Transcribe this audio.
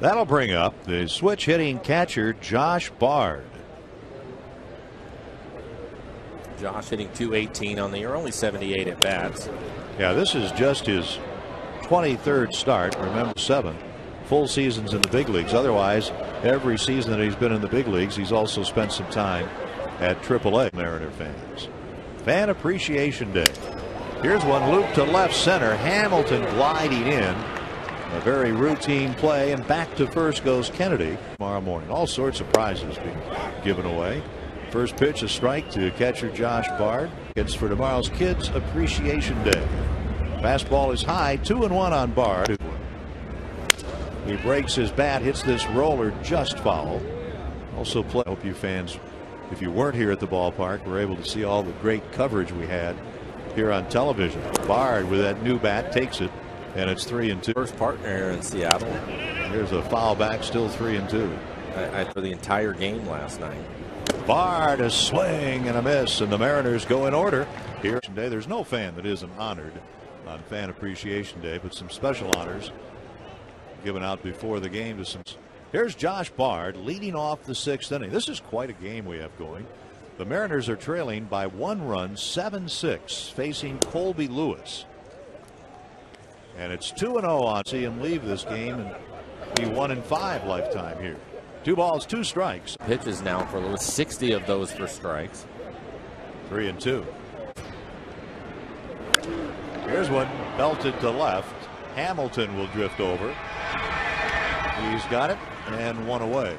That'll bring up the switch hitting catcher Josh Bard. Josh hitting 218 on the year, only 78 at bats. Yeah, this is just his 23rd start. Remember, seven full seasons in the big leagues. Otherwise, every season that he's been in the big leagues, he's also spent some time at AAA. Mariner fans. Fan Appreciation Day. Here's one loop to left center. Hamilton gliding in. A very routine play, and back to first goes Kennedy tomorrow morning. All sorts of prizes being given away. First pitch, a strike to catcher Josh Bard. It's for tomorrow's Kids Appreciation Day. Fastball is high, two and one on Bard. He breaks his bat, hits this roller just foul. Also, play. Hope you fans, if you weren't here at the ballpark, were able to see all the great coverage we had here on television. Bard with that new bat takes it, and it's three and two. First partner in Seattle. Here's a foul back, still three and two. I, I, for the entire game last night. Bard a swing and a miss, and the Mariners go in order here today. There's no fan that isn't honored on Fan Appreciation Day, but some special honors given out before the game to some. Here's Josh Bard leading off the sixth inning. This is quite a game we have going. The Mariners are trailing by one run, 7 6, facing Colby Lewis. And it's 2 0 on. See him leave this game and be 1 and 5 lifetime here. Two balls, two strikes. Pitches now for Lewis, 60 of those for strikes. Three and two. Here's one belted to left. Hamilton will drift over. He's got it and one away.